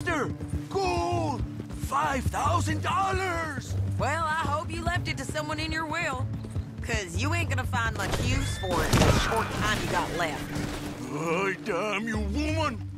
Mister, gold! $5,000! Well, I hope you left it to someone in your will. Cause you ain't gonna find much use for it in the short time you got left. Oh, damn you, woman!